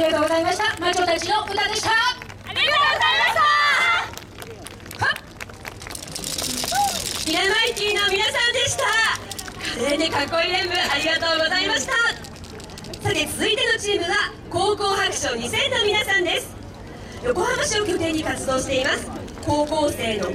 りがとうございました。魔女たちの歌でした。ありがとうございました。ミラマイティの皆さんでした。華麗にかっこいい演舞ありがとうございました。さて続いてのチームは高校白書2000の皆さんです。横浜市を拠点に活動しています。高校生の